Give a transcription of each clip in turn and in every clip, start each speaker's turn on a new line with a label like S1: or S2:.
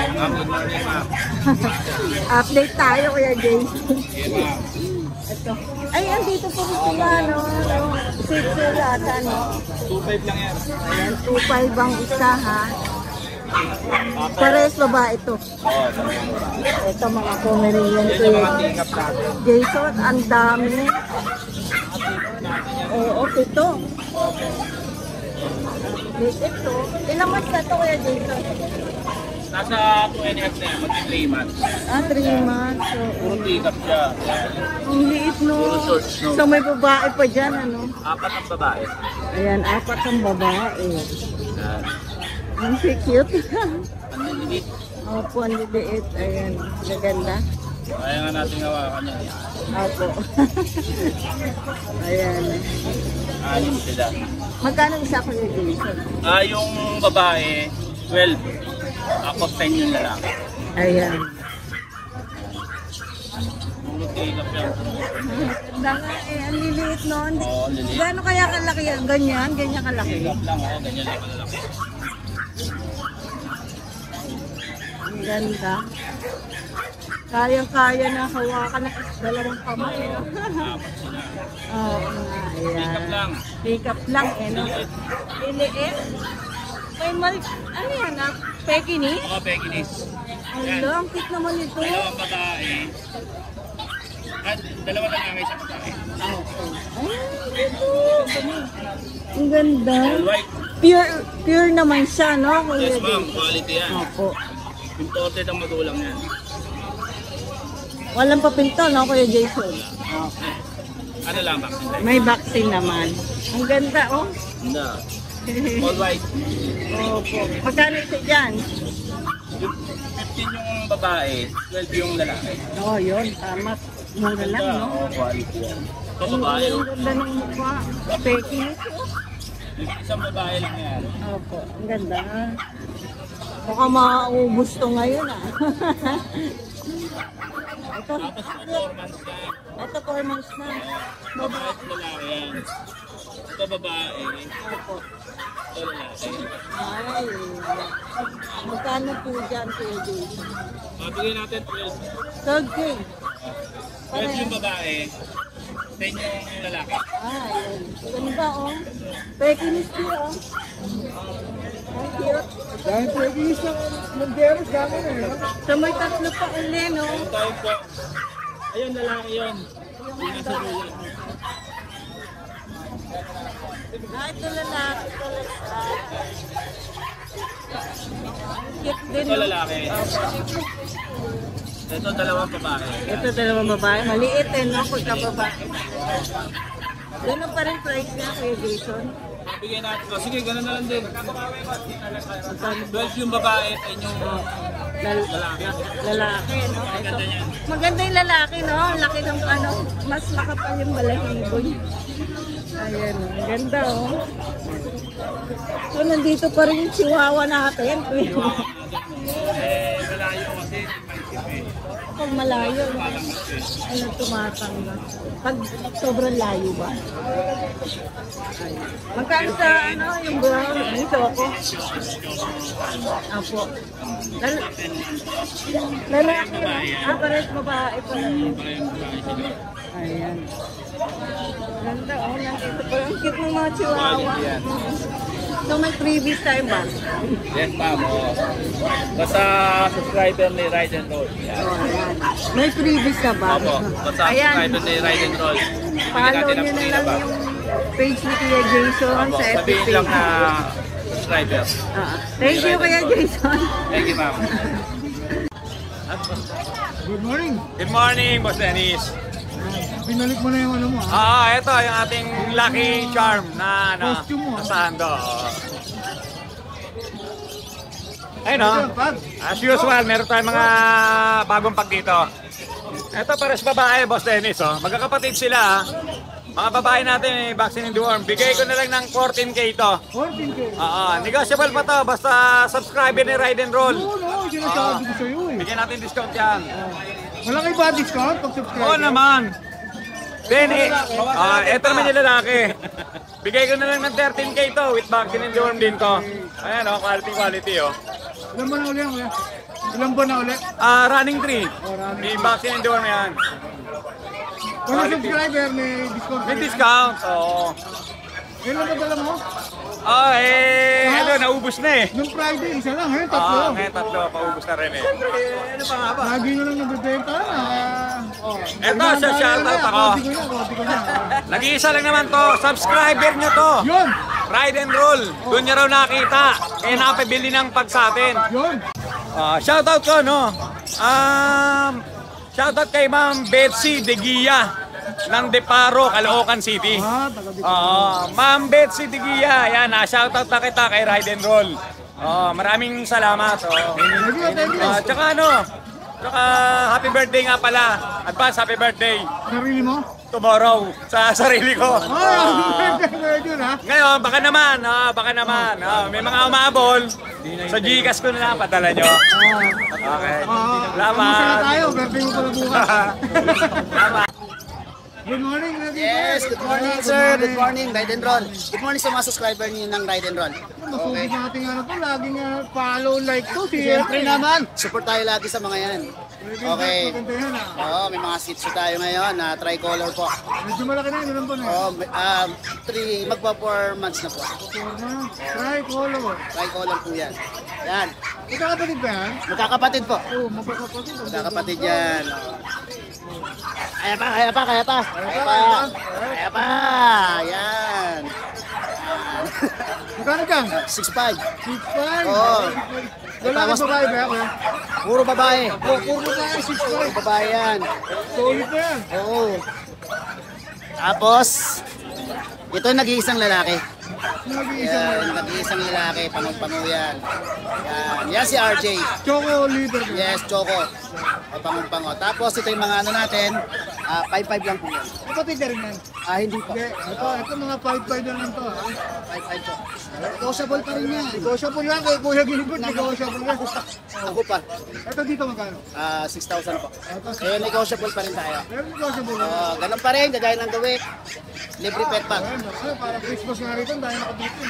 S1: Update tayo, Kuya
S2: ma'am.
S1: Ito. Ay, andito po rin sila, no? Six yata, no?
S2: 2.5 lang yan.
S1: Ayan, 2.5 ang isa, ha? Pares babae ito.
S2: Oo,
S1: Ito mga Pomeranian ko yun. Jason, ang dami. Oo, pito. Ito. Ilang months na ito, Kuya Jason?
S2: Nasa 2 and a half na yan, magti 3 months.
S1: Ah, 3 months. So,
S2: Puro tingap siya. Yan.
S1: ang liit, no?
S2: Puro short, no?
S1: So, may babae pa dyan, ano?
S2: Apat ang babae.
S1: Ayan, apat ang babae.
S2: Yan.
S1: Ang cute.
S2: Ang lilit.
S1: Opo, ang liliit. Ayan, maganda.
S2: Kaya nga natin hawakan yan.
S1: Opo. Ayan.
S2: Anim sila.
S1: Magkano isa ko yung?
S2: Ah, yung babae, 12. Ako 10 yung lalaki.
S1: Ayan.
S2: Puro tingap siya.
S1: Maganda nga eh, ang liliit nun.
S2: Oo, lilit.
S1: Gano'n kaya kalaki yan? Ganyan? Ganyan kalaki?
S2: Tingap lang ako, ganyan lang lalaki.
S1: Ang ganda. Kayang-kaya na hawakan ng dalawang kamay. no?
S2: Apat sila.
S1: Oo ayan.
S2: Tingap lang.
S1: Pick up lang eh, no? Liliit. May mal... Ano yan ah? Pekinis?
S2: Mga Pekinese.
S1: Ang ang cute naman ito.
S2: Dalawang babae. At dalawa lang ang isang babae.
S1: Ah. Ay, ito. Ang ganda.
S2: All.
S1: Pure, pure naman siya, no? Kuya
S2: Yes ma'am,
S1: Jay?
S2: quality yan.
S1: Opo.
S2: Imported ang magulang yan.
S1: Walang papinto, no, Kuya Jason? Okay.
S2: Ano lang vaccine?
S1: May vaccine naman. Ang ganda, oh.
S2: Hindi. All white.
S1: Opo. Magkano ito dyan?
S2: 15 yung babae, 12 yung lalaki.
S1: Oo, oh, yun. Tama. Mura lang, no?
S2: Oo, quality yan.
S1: Ang
S2: babae. oh.
S1: ang ganda ng mukha.
S2: Yung isang babae lang yan.
S1: Opo. Ang ganda. Mukhang mauubos to ngayon, ah. ito,
S2: Tapos performance yan.
S1: ito, four months na.
S2: Babae at lalaki yan. Ito babae,
S1: Opo. Ay. Magkano po dyan, Kuya Jason?
S2: Mabigyan natin 12.
S1: 12K.
S2: 12 yung babae, 10 yung lalaki.
S1: Ah, yun. Ganda, oh. Pekinis ko, oh.
S3: Dahil pwede isang Monteros gano'n eh.
S1: So, may tatlo pa uli, no?
S2: Po. Ayun, lalaki yun. Yung nasa.
S1: Ah, ito lalaki talaga. Cute din,
S2: Ito lalaki. Ito dalawang babae.
S1: Ito dalawang babae. Maliit eh, no? Pagka babae. Ganun pa rin price niya, Kuya Jason.
S2: Bigyan natin. Oh, sige, ganun na lang din. 12 yung babae, 10 yung
S1: Lal
S2: lalaki.
S1: no? Ito.
S2: Maganda
S1: yung lalaki, no? Laki ng ano, mas makapal yung balahibo niya. Ayan, ganda, oh. So, nandito pa rin yung chihuahua natin. Pag malayo, no? ano tumatangga. Pag sobrang layo ba? Magkano sa ano, yung brown? Dito ako. Apo. Lal lalaki, no? Ah, pares babae pa lang. Ayan. Ganda, oh. Nandito pa. Ang cute ng mga chihuahua. So, may freebies tayo ba?
S2: Yes, ma'am. Oh. Basta subscriber ni Ride and Roll. Yan.
S1: Oh, ayan. May freebies ka ba?
S2: Opo. Basta
S1: Ayan.
S2: subscriber ni Ride and Roll.
S1: Follow
S2: natin
S1: nyo na lang
S2: ba?
S1: yung page ni Kuya Jason
S2: Opo.
S1: sa FB
S2: Sabihin
S1: page.
S2: lang na subscriber.
S1: Ah, thank you Kuya Jason.
S2: Thank you, ma'am.
S3: Good morning.
S4: Good morning, Boss Dennis.
S3: Binalik mo na yung ano mo ha.
S4: Ah, ito yung ating lucky charm na ano,
S3: Costume mo, ah.
S4: do. Oh.
S3: Ito, pag.
S4: As usual, meron tayong mga bagong pag dito. Ito pares babae, Boss Dennis. Oh. Magkakapatid sila. ah. Mga babae natin, eh, vaccine in the worm. Bigay ko na lang ng 14k ito.
S3: 14K.
S4: Oo, negotiable pa to. Basta subscribe ni Ride and Roll.
S3: Oo, no, sinasabi ko sa'yo eh.
S4: Bigyan natin discount yan.
S3: Malaki ba discount pag subscribe?
S4: Oo naman. Then, eh, ah, eto naman yung lalaki. Bigay ko na lang ng 13k to with vaccine and dorm din to. Ayan oh, quality quality oh.
S3: Ilan ba na uli yan, kuya? Ilan ba na uli?
S4: Ah, running tree.
S3: Oh, running
S4: May vaccine and dorm yan.
S3: Kung yung subscriber, may discount.
S4: May discount. Oo.
S3: Ilan ba dala mo?
S4: Ah, eh, ano, naubos na eh.
S3: Nung Friday, isa lang, eh,
S4: Ah,
S3: tatlo.
S4: ngayon tatlo, paubos na rin eh.
S1: Ano pa nga ba?
S3: Lagi na lang nagbibenta na. Oh,
S4: Eto, sa shoutout ako.
S3: Konti ko na, konti ko na.
S4: Nag-iisa lang naman to, subscriber nyo to.
S3: Yun!
S4: Ride and roll. Doon nyo raw nakita. Kaya nakapabili ng pag sa atin.
S3: Yun!
S4: Ah, shoutout ko, no? Um, shoutout kay Ma'am Betsy De ng Deparo, Caloocan City.
S3: Ah.
S4: Oo, Ma'am Betsy De Guia, yan, ah, shoutout na kita kay Ride and Roll. Oh, maraming salamat. Oh. Ah, tsaka ano, tsaka happy birthday nga pala. Advance happy birthday
S3: Sarili mo?
S4: tomorrow sa sarili ko.
S3: Yun, ha?
S4: Ngayon, baka naman, ah, baka naman. ah, may mga umabol. Sa Gcash ko na lang padala nyo. Okay. Salamat.
S3: Masaya tayo, birthday mo pala bukas.
S4: Salamat.
S3: Good morning, Lady
S5: Yes, good morning sir. Good morning, Ride and Roll. Good morning sa mga subscriber niyo ng Ride and Roll.
S3: Masugid natin ano to, laging uh, follow, like to. Si
S5: Siyempre naman, support tayo lagi sa mga yan. Okay. Oo, may mga seats po tayo ngayon na tricolor po.
S3: Medyo malaki na, yun po na.
S5: Oo, may- um, three, magpa 4 months na po.
S3: Forma, try, color.
S5: Tricolor po yan. Yan.
S3: Ito kapatid ba yan?
S5: Magkakapatid po.
S3: Oo, magkakapatid.
S5: Magkakapatid yan. Kaya pa, kaya pa, kaya pa. Kaya pa. Kaya pa. Yan.
S3: Magkano ka?
S5: 6'5".
S3: 6'5".
S5: Oo.
S3: Lalaki babae ba yan?
S5: Puro babae.
S3: Oo, puro babae, 6'5".
S5: Babae yan.
S3: Solid na yan.
S5: Oo. Tapos, ito nag-iisang lalaki. Yan,
S3: na.
S5: nag-iisang lalaki, panong-pano yan. Yan, si RJ.
S3: Choco ka.
S5: Yes, Choco. O, panong-pango. Tapos, ito yung mga ano natin, ah, 5-5 lang po yan.
S3: Kapatid ka rin yan.
S5: Ah, hindi po.
S3: Hindi, ito, ito mga 5'5 na lang to. ha?
S5: 5-5 po. Negotiable pa rin yan.
S3: Negotiable yan kay Kuya Gilbert, negotiable yan.
S5: Ako pa,
S3: Ito dito magkano?
S5: ah, 6,000 po.
S3: Ito,
S5: Eh, negotiable pa rin tayo.
S3: Pero negotiable yan.
S5: Ah, ganun pa rin, gagaya ng gawin. Libre pet pack.
S3: Parang Christmas nga rito, dahil nakabito.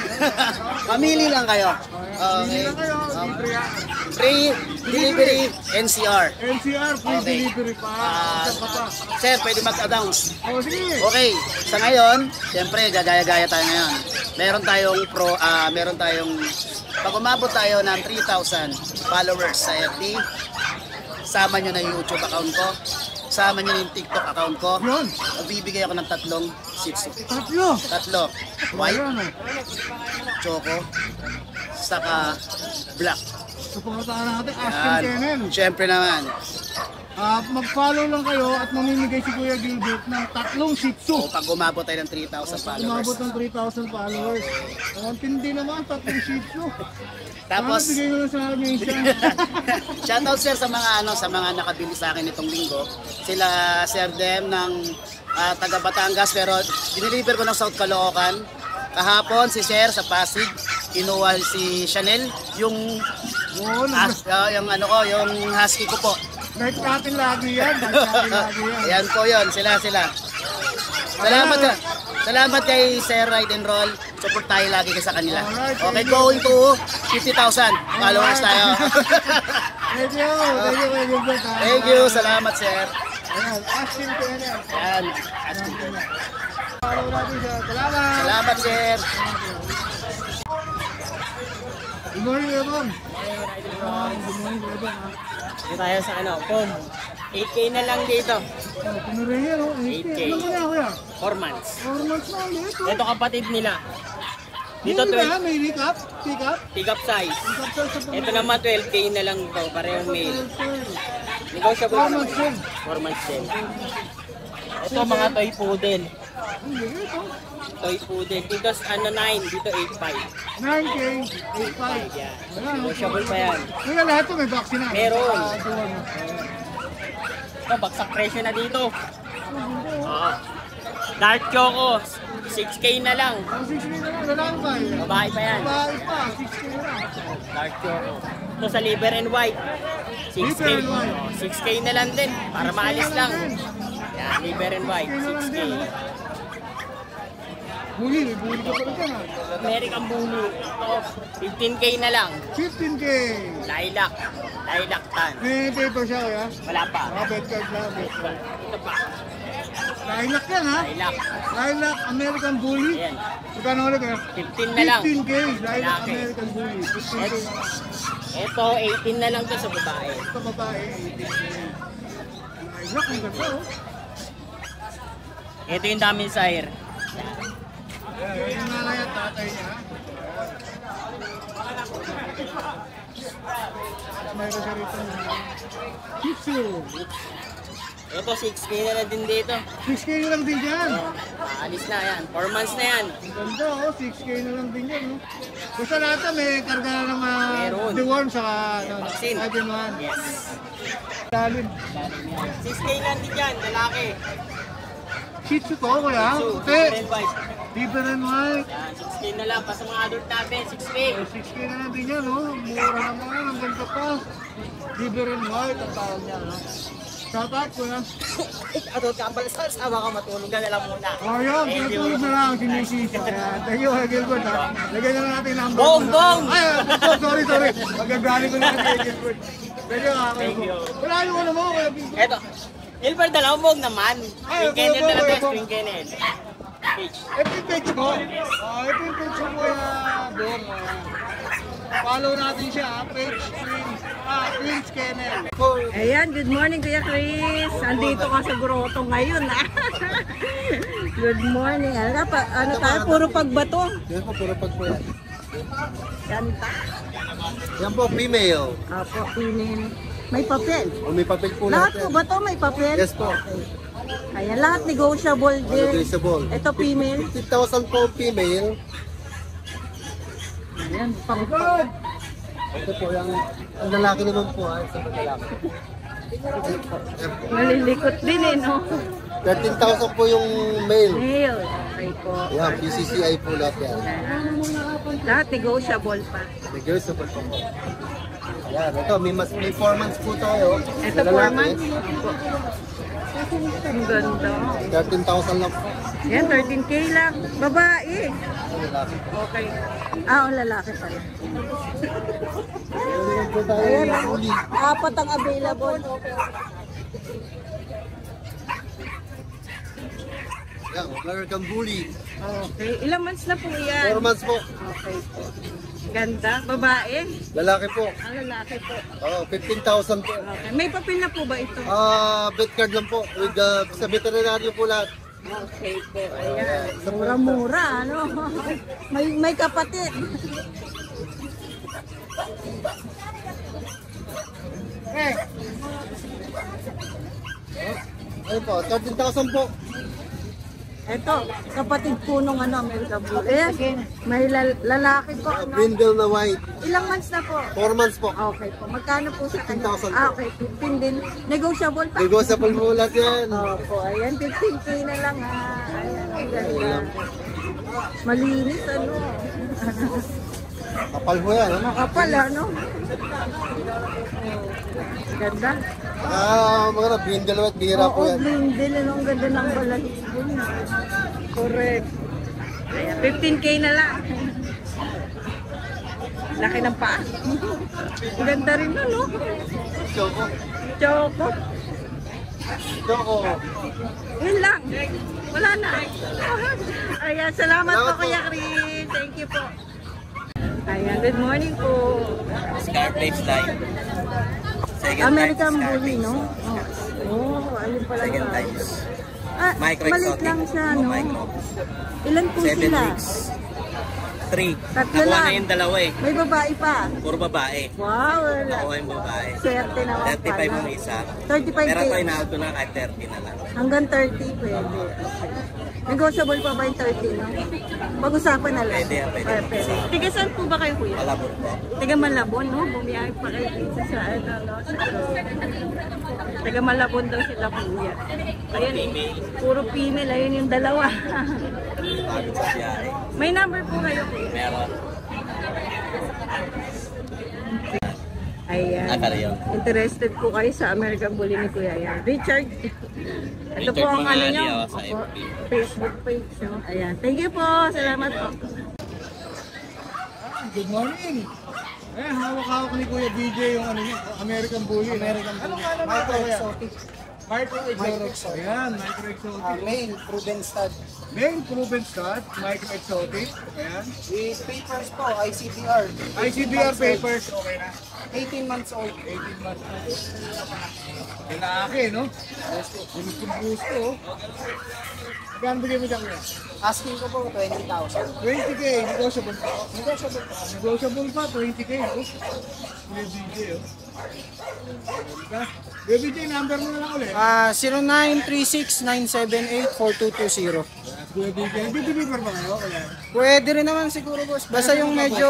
S5: Mamili lang kayo. Okay.
S3: na kayo, libre yan.
S5: Free delivery NCR.
S3: NCR, free
S5: Okay.
S3: delivery pa.
S5: Ah,
S3: Isa pa pa.
S5: sir, pwede mag-announce.
S3: Oh, sige.
S5: Okay, sa ngayon, siyempre gagaya-gaya tayo ngayon. Meron tayong pro ah meron tayong pag umabot tayo ng 3,000 followers sa FB, sama nyo na yung YouTube account ko, sama na yung TikTok account ko.
S3: Yun.
S5: Magbibigay ako ng tatlong Tzu.
S3: Tatlo.
S5: Tatlo. White,
S3: oh.
S5: choco, saka black.
S3: Suportahan natin, Aston
S5: Yan.
S3: Kennel.
S5: Siyempre naman.
S3: Ah, mag-follow lang kayo at mamimigay si Kuya Gilbert ng tatlong Shih Tzu.
S5: So, pag umabot tayo ng 3,000 followers.
S3: Umabot ng 3,000 followers. Ang tindi naman, tatlong Shih Tzu.
S5: Tapos,
S3: Sana bigay mo sa amin siya.
S5: Shoutout sir sa mga ano sa mga nakabili sa akin itong linggo. Sila Sir Dem ng ah, taga Batangas pero dineliver ko ng South Caloocan. Kahapon si Sir sa Pasig, kinuha si Chanel yung
S3: Oo,
S5: as, ah, yung ano ko, yung husky ko po.
S3: Night natin lagi yan. Night natin lagi yan.
S5: Ayan po yun, sila sila. Salamat ka. Salamat kay Sir Ride and Roll. Support tayo lagi sa kanila.
S3: Alright,
S5: Okay,
S3: thank you.
S5: going to 50,000 followers tayo.
S3: Thank you. Thank you, Kuya Gilbert. ah.
S5: Thank you, salamat sir.
S3: Ayan, Aston Kennel.
S5: Yan.
S3: Follow natin siya. Salamat.
S5: Salamat sir.
S3: Good morning, Ebon. Good morning, Ebon.
S1: Dito tayo sa ano, pom. 8K na lang dito.
S3: Oh, Pinurihan, oh.
S1: 8K.
S3: Ano mo na, kuya?
S1: 4 months.
S3: Four months na ulit, oh.
S1: Ito kapatid nila. Dito
S3: Hindi ba?
S1: 12,
S3: May recap? Pick up?
S1: pick up size.
S3: Pick up sa
S1: Ito naman 12K na lang to, parehong male. Negotiable
S3: Four
S1: naman.
S3: months din.
S1: 4 months din. Ito mga toy poodle.
S3: Hindi, ito.
S1: Toy poodle. Dito ano 9, dito 8.5.
S3: 9K, 8.5.
S1: Yan.
S3: Ayan,
S1: Negotiable pa yan.
S3: Kuya, lahat to may vaccine na.
S1: Meron.
S3: Ah, duwan.
S1: Ito, bagsak presyo na dito. Oo. Dark Choco, 6K na lang.
S3: Ang 6K na lang, lalaki pa eh.
S1: Babae pa yan.
S3: Babae pa, 6K na lang.
S1: Dark Choco. Ito sa liver and white. 6K.
S3: Liver and white.
S1: Oh, 6K na lang din. Para
S3: 6K
S1: maalis lang. Yan.
S6: Liver and white,
S3: 6K na lang
S6: 6K.
S3: din, ha? Bully, may bully ka pala dyan, ha?
S6: American Bully. Ito, 15K na lang.
S3: 15K.
S6: Lilac. Lilac tan.
S3: May paper siya, kuya?
S6: Wala pa.
S3: Mga bed card lang, bed card.
S6: Ito pa.
S3: Lilac yan, ha?
S6: Lilac.
S3: Lilac American Bully.
S6: Ayan.
S3: Magkano ulit, kuya?
S6: 15 na lang.
S3: 15K. Lilac. American Bully. 15K
S6: Yes.
S3: na lang.
S6: Ito, 18 na lang to sa babae.
S3: Ito babae, 18K. Lilac, ang ganda, oh.
S6: Ito yung dami sire.
S3: Ayan, Mayroon siya rito. Shih Tzu.
S6: Ito, 6K na lang din dito.
S3: 6K na lang din yan.
S6: Alis na yan. 4 months na yan.
S3: Ang ganda oh, 6K na lang din yan. Oh. Basta lahat na may karga na ng mga
S6: Meron.
S3: deworm saka ano,
S6: Vaccine.
S3: Ivan
S6: Yes.
S3: Lalim.
S6: 6K lang din yan, lalaki.
S3: Shih Tzu to, kuya.
S6: So,
S3: Puti.
S6: Liver and white. Yan, 6K na lang. Pa sa mga adult natin, 6K.
S3: Eh, 6K na lang din yan, oh. Mura naman, ang ganda pa. Liver and white, ang tawag niya, no? Shout out, kuya.
S6: Adult ka pala sa asawa ka, matulog ka na lang muna.
S3: Oh, yun, pinatulog na lang, sinisisi. Ayan, thank you, Gilbert, ha. Lagyan na lang natin ang
S6: Bong, bong!
S3: Ay, oh, sorry, sorry. Magagaling ko na kay Gilbert. Thank you, ha, Gilbert. Wala yung ano mo, kuya Gilbert.
S6: Eto, Gilbert, dalawang bog naman.
S3: Ay,
S6: Spring Kennel na lang. Spring Kennel. Peach.
S3: Ito yung page ko. Oh, ito yung page kuya Bong. oh. Follow natin siya, ha. Page Twins. Ah, Twins Kennel.
S1: Ayan, good morning Kuya Chris. Andito ka sa Grotto ngayon. ah. good morning. Ano, ka pa, ano tayo? Puro pagbato.
S7: Yan po, puro pag po yan.
S1: Ganda.
S7: Yan po, female.
S1: Apo, pinin. May papel.
S7: O may papel po
S1: Lahat
S7: lahat
S1: po
S7: yan.
S1: ba to may papel?
S7: Yes po.
S1: Ayan, lahat negotiable din.
S7: Negotiable.
S1: Ito female.
S7: 50,000 po female.
S1: Ayan, pang
S7: Ito po, yung ang lalaki naman po, ay sa lalaki.
S1: Nalilikot din eh, no?
S7: 13,000 po yung male.
S1: Nail. Okay po.
S7: Yan, PCCI po lahat yan.
S1: Lahat negotiable pa.
S7: Negotiable po. Yan, ito, may, mas, may 4 months po tayo.
S1: Ito
S7: Na
S1: po
S7: lalaki.
S1: naman. Opo. Ang ganda.
S7: 13,000 lang po.
S1: Yan, 13K lang. Babae.
S7: Lalaki.
S1: Okay. Ah, ang lalaki pala. Ayan, ah. apat ang available.
S7: Yan, American Bully.
S1: Okay. Ilang months na po
S7: 4
S1: yan?
S7: months po.
S1: Okay. Ganda. Babae.
S7: Lalaki po.
S1: Ang lalaki po.
S7: Oh, 15,000 po.
S1: Okay. May papel na po ba ito?
S7: Ah, bet card lang po. With uh, sa veterinaryo po lahat.
S1: Okay po. Ayan. Mura-mura, ano? may, may kapatid.
S3: Eh,
S7: Ayun po, 13,000 po.
S1: Ito, kapatid po nung ano, American Bull. Ayan, may lal- lalaki po.
S7: Uh,
S1: Ano?
S7: brindle na white.
S1: Ilang months na po?
S7: 4 months po.
S1: Okay po. Magkano po sa kanya?
S7: 15,000 po.
S1: Ah, okay. 15 din. Negotiable pa.
S7: Negotiable po lahat yan.
S1: Opo, ayan, 15k na lang ha. Ayan, ang ganda. Malinis, ano.
S7: Kapal po yan. ha?
S1: Makapal, ano. Ganda.
S7: Ah, mga na, brindle white, bihira po
S1: Oo,
S7: yan.
S1: blindel, ano, ang ganda ng balat. Correct. Ayan, 15k na lang. Laki ng paa. Ang ganda rin, ano.
S7: Choco.
S1: Choco.
S7: Choco.
S1: Yun lang. Wala na. Ayan, salamat,
S7: Salamat
S1: po,
S7: po.
S1: Kuya Chris. Thank you po. Ayan, good morning po.
S8: Scarface line. Second
S1: American Bully, no? Oh, oh ayun pala.
S8: Second times.
S1: Ah,
S8: Micro
S1: lang siya, no?
S8: micro.
S1: Ilan po
S8: Seven
S1: sila?
S8: weeks. Three.
S1: Tatlo
S8: Nakuha
S1: lang.
S8: na yung dalawa eh.
S1: May babae pa.
S8: Puro babae.
S1: Wow, wala.
S8: Nakuha yung babae.
S1: Swerte naman
S8: 35
S1: pala.
S8: ang isa.
S1: 35
S8: Pero ito
S1: K.
S8: inaal ko na kahit 30 na lang.
S1: Hanggang 30 pwede. Negotiable pa ba yung 30, no? Pag-usapan na lang.
S8: Pwede, pwede.
S1: Pwede. Tiga saan po ba kayo, kuya?
S8: Malabot po.
S1: Taga Malabon, no? Bumiyahe pa kayo dito sa ano, no? Sa Taga Malabon daw sila kuya. Ayan, eh. puro female. Ayun yung dalawa.
S8: Sa.
S1: May number po kayo, kuya.
S8: Meron.
S1: Ayan. Interested po kayo sa American Bully ni Kuya. Ayan. Richard. Ito po ang ano nyo. Opo, Facebook page. no? Ayan. Thank you po. Salamat po.
S3: Good morning. Eh, hawak-hawak ni Kuya DJ yung ano niya, American Bully. American Bully. Ano nga naman ito? Exotic. Micro Exotic. Ayan, Micro Exotic.
S9: main, proven stud.
S3: Main proven stud, Micro Exotic. Ayan.
S9: With papers po, ICBR.
S3: ICBR papers, okay na.
S9: 18 months old.
S3: 18 months na. Lalaki, no? Gusto, oh. Magkano bigay mo dyan kuya?
S9: Asking ko po 20,000.
S3: 20k, negotiable pa. Negotiable pa. Negotiable pa, 20k. Oh. Kuya DJ, oh. DJ, number mo na lang ulit.
S9: Ah, 0936-978-4220.
S3: Kuya DJ, nagdi-deliver ba kayo?
S9: Pwede rin naman siguro boss. Basta yung medyo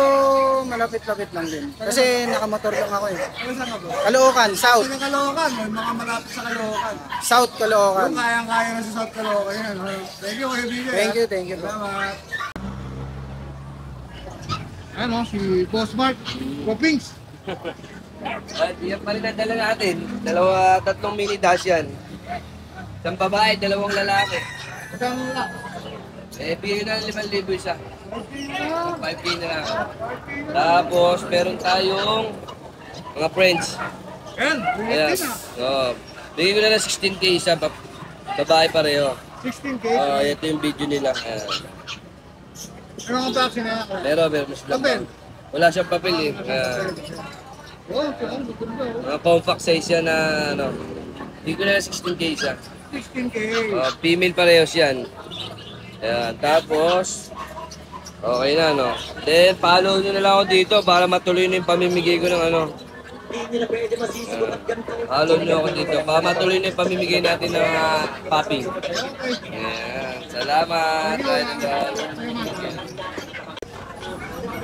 S9: malapit-lapit lang din. Kasi nakamotor lang ako eh.
S3: ano saan ka ba?
S9: Caloocan, South.
S3: Sa Caloocan, may mga malapit sa Caloocan.
S9: South Caloocan.
S3: Kung kayang-kaya na sa South Caloocan yan. Thank you, DJ.
S9: Thank you, thank you. bro.
S3: Salamat. Ano, si Boss Mark, Popings.
S10: At yan pa rin ang dala natin. Dalawa, tatlong mini dash yan. Isang babae, dalawang lalaki.
S3: Isang lang.
S10: Eh, bigyan na ng 5,000 isa. 5K na lang. Tapos, meron tayong mga friends.
S3: Yan, ah.
S10: Oh, bigyan ko na ng 16K isa. Ba babae pareho.
S3: 16K.
S10: Oh, ito yung video nila. Ayan.
S3: Ano ang vaccine na
S10: pero, mas lang.
S3: Papel.
S10: Wala siyang papel eh. Ayan. Mga compact size yan na ano. Bigyan ko na ng 16K isa.
S3: 16K.
S10: Uh, female parehas yan. Ayan, tapos, okay na, no? Then, follow nyo na lang ako dito para matuloy na yung pamimigay ko ng ano. Follow nyo ako dito para matuloy na yung pamimigay natin ng uh, papi. Ayan, salamat. Idol.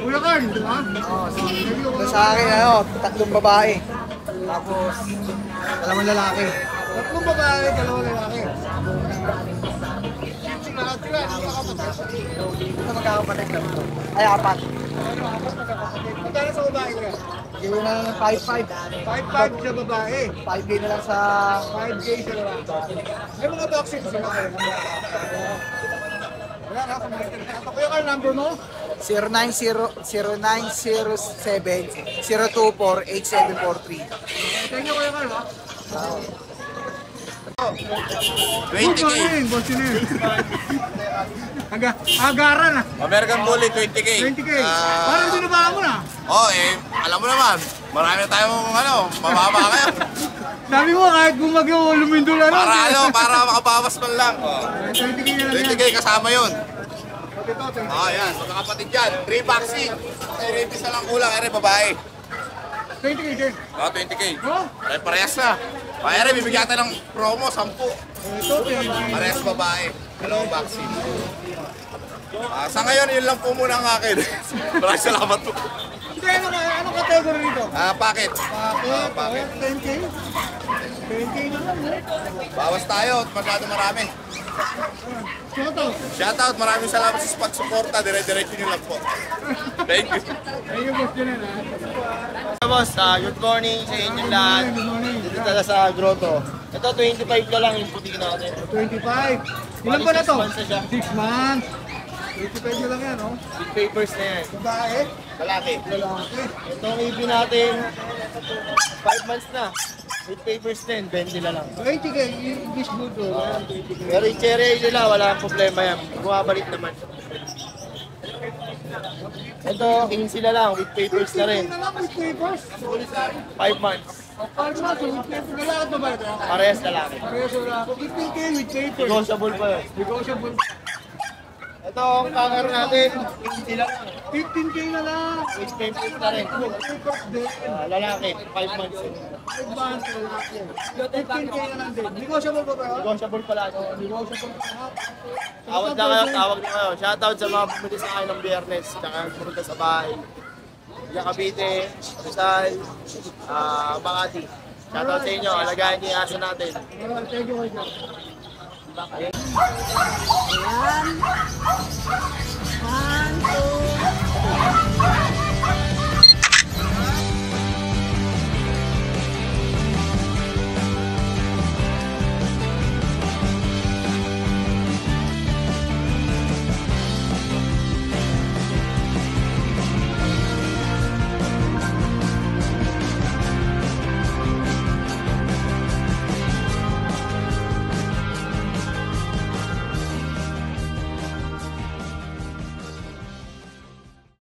S3: Kuya Carl, di ba? Kuya
S9: Sa akin, ano, tatlong babae. Tapos, dalawang lalaki.
S3: Tatlong babae, dalawang lalaki.
S9: Ito magkakapatid lang ito. Ay, apat.
S3: Magkano sa babae ko yan?
S9: Gawin na ng 5-5.
S3: 5'5 sa babae.
S9: 5K na lang sa
S3: 5K sa lalaki. May mga vaccine sa babae. Wala na, kumain na. Ako Carl, number mo?
S9: 0907-024-8743.
S3: Thank you, Kuya Carl, ha?
S2: 20K.
S3: Boss, boss yun eh. Aga, agaran ah.
S2: American Bully, 20K.
S3: 20k.
S2: Ah,
S3: Parang binabaan mo na.
S2: oh, eh, alam mo naman, marami na tayong ano, mababa kayo.
S3: Sabi mo kahit gumagaw lumindol ano.
S2: Para ano, para makabawas man lang. Oh.
S3: 20k na lang yan.
S2: 20K kasama yun. Oh, yan, magkakapatid yan. 3 vaccine. Eh, rabies na lang kulang, ere, babae.
S3: 20k din.
S2: Oh, 20K.
S3: Oh,
S2: Eh, parehas na. Ere, bibigyan natin ng promo, 10.
S3: ito, 20k.
S2: Parehas babae. Dalawang vaccine. Ah, sa ngayon, yun lang po muna ang akin. Maraming salamat po.
S3: Hindi, ano, ano category nito?
S2: Ah, packet.
S3: Bakit?
S2: Ah, bakit?
S3: 10k? 10k na lang.
S2: Bawas tayo masyado marami.
S3: Soto.
S2: Shoutout, maraming salamat sa spot suporta. Dire-diretso nyo lang po. Thank you.
S3: Thank you, boss Junan, ha?
S9: Boss, ah, good morning sa inyong lahat.
S3: Good morning.
S9: Dito talaga sa grotto. Ito, 25 ka lang yung puti natin.
S3: 25. Ilan ba na to?
S9: Six months na siya.
S3: 6 months. 25 na lang yan, oh.
S9: With papers na yan.
S3: Babae,
S9: Lalaki.
S3: lalaki.
S9: Ito ang ibig natin, 5 months na. With papers din, 20 na lang.
S3: 20k, English Bulldog. Ayan, 20k.
S9: Pero yung cherry nila, wala ang problema yan. Bumabalik naman. Ito, 15 na lang, with papers na rin.
S3: 15 na lang with papers.
S9: 5 months.
S3: Five months with papers. Ba ba ito?
S9: Parehas lalaki.
S3: Parehas lalaki. 15k with papers.
S9: Negotiable pa yun.
S3: Negotiable.
S9: Ito, ang cover natin, 15 lang.
S3: 15k na lang.
S9: Papers na rin. Ah, lalaki, 5 months.
S3: Five months lalaki. 15k na lang din. Negotiable ba ba?
S9: Negotiable pala ito.
S3: Negotiable pa ha?
S9: Tawag na kayo, tawag na kayo. Shoutout sa mga bumili sa akin ng biyernes, tsaka pumunta sa bahay. Diyan Cavite, Rizal, ah, Makati. Shoutout sa inyo, alagaan niyo yung aso natin.
S3: Thank you, Kuya.
S1: Ayan. one two three.